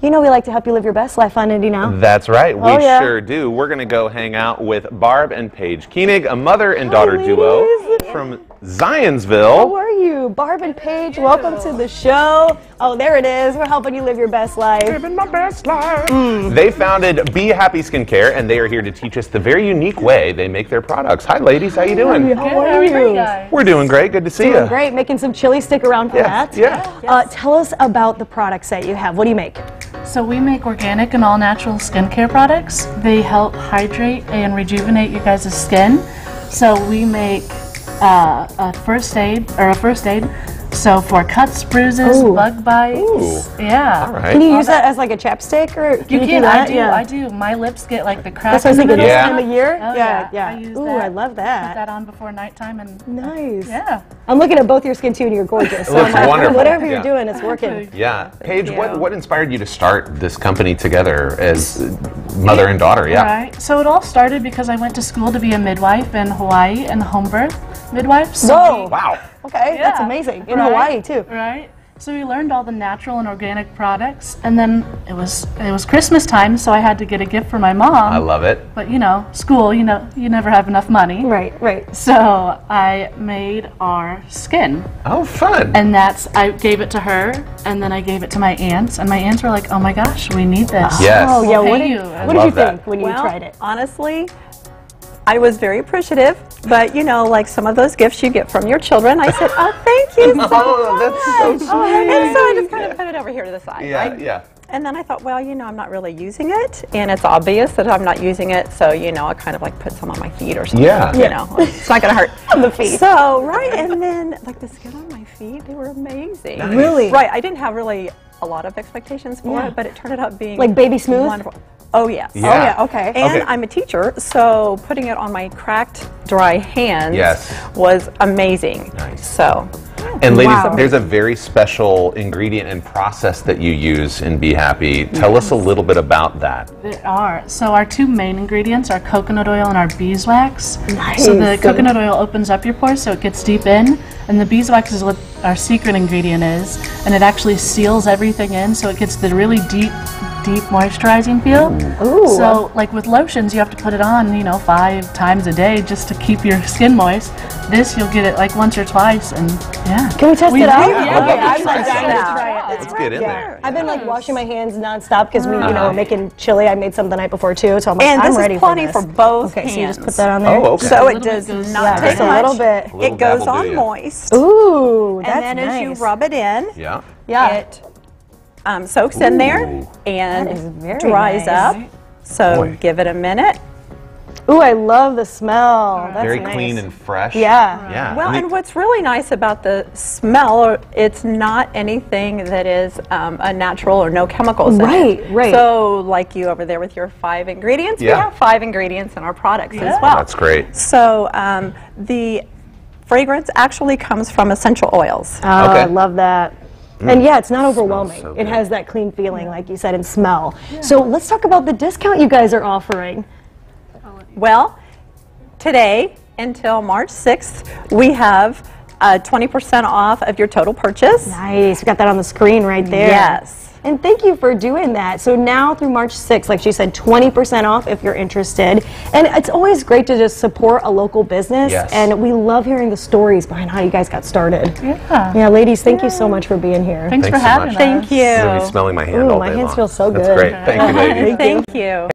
You know we like to help you live your best life on Indy now. That's right, oh, we Oh, yeah. sure do. We're going to go hang out with Barb and Paige Koenig, a mother and daughter duo ladies. From Zionsville. How are you? Barb and Paige, welcome to the show. Oh, there it is. We're helping you live your best life. Living my best life. They founded B-Happy Skincare, and they are here to teach us the very unique way they make their products. Hi, ladies. How are you doing? How are you? We're doing great. Good to see Doing you. great, making some chili. Stick around for Yeah, that. yeah. Uh, tell us about the products that you have. What do you make? So we make organic and all natural skincare products. They help hydrate and rejuvenate you guys' skin. So we make uh, a first aid or a first aid. So for cuts, bruises, Ooh. bug bites. Ooh. Yeah. All right. Can you use that as like a chapstick or You do can. that? I do. Yeah. I do. My lips get like the That's cracks what I was in the thinking. This Yeah. time of year. Oh, yeah, yeah. I yeah. use Ooh, that. I love that. Put that. that on before nighttime and Nice. yeah. I'm looking at both your skin too, and you're gorgeous. So looks I'm like, wonderful. Whatever Yeah. you're doing, it's working. Yeah. Paige, what, you. what inspired you to start this company together as mother and daughter? Yeah. Right. So it all started because I went to school to be a midwife in Hawaii and home birth midwife. So Whoa. Wow. Okay, that's amazing. In Right? Hawaii too. Right. So we learned all the natural and organic products, and then it was it was Christmas time, so I had to get a gift for my mom. I love it. But you know, school, you know, you never have enough money. Right, right. So I made our skin, Oh, fun. and that's I gave it to her, and then I gave it to my aunts, and my aunts were like, "Oh my gosh, we need this." Yes. Oh yeah. We'll What did, you. what did you Love that. think when you Well, tried it? honestly, I was very appreciative, but you know, like some of those gifts you get from your children, I said, "Oh, thank you so Oh, that's so much." sweet. And so I just kind of put it over here to the side, Yeah, right? yeah. And then I thought, well, you know, I'm not really using it, and it's obvious that I'm not using it, so you know, I kind of like put some on my feet or something. Yeah. You know, it's not going to hurt. On the feet. So right, and then like the skin on my feet, they were amazing. Nice. Really? Right. I didn't have really a lot of expectations for Yeah. it, but it turned out being Like baby smooth? Wonderful. Oh yes. Yeah. Oh yeah. Okay. And Okay. I'm a teacher, so putting it on my cracked, dry hands Yes. was amazing. Nice. So, And ladies, Wow. there's a very special ingredient and process that you use in B-Happy. Tell us a little bit about that. There are. So our two main ingredients are coconut oil and our beeswax. Nice. So the coconut oil opens up your pores so it gets deep in, and the beeswax is what our secret ingredient is, and it actually seals everything in so it gets the really deep, deep moisturizing feel. Ooh. So like with lotions, you have to put it on, you know, five times a day just to keep your skin moist. This you'll get it like once or twice, and yeah. Can we test it out? Yeah, I'd love okay, I'm try like that. dying to try it. Let's get in there. I've been like washing my hands nonstop because we, you know, Uh-huh. we're making chili. I made some the night before too, so I'm like, And I'm this is ready plenty for for this. both Okay, so you just put that on there. Oh, okay. so it does not Yeah, take just a little bit. A little It goes on moist. Ooh, that's nice. and then as you rub it in, Yeah. yeah. it um, soaks in there and That is very dries nice. up. So Boy. give it a minute. Ooh, I love the smell. That's Very nice. clean and fresh. Yeah. Yeah. Well, I mean- and what's really nice about the smell, it's not anything that is um, unnatural or no chemicals in Right, it. right. So, like you over there with your five ingredients, we Yeah. have five ingredients in our products as well. That's great. So, um, the fragrance actually comes from essential oils. Oh, I love that. And yeah, it's not overwhelming. so it has that clean feeling, like you said, and smell. So let's talk about the discount you guys are offering. Well, today until March 6th, we have uh, 20% off of your total purchase. Nice. We got that on the screen right there. Yes. And thank you for doing that. So now through March 6th, like she said, 20% off if you're interested. And it's always great to just support a local business. Yes. And we love hearing the stories behind how you guys got started. Yeah. Yeah, ladies, thank you so much for being here. Thanks, Thanks for so having much. us. Thank you. I'm be smelling my hand Ooh, all my hands long. feel so good. That's great. Thank you, ladies. Thank you.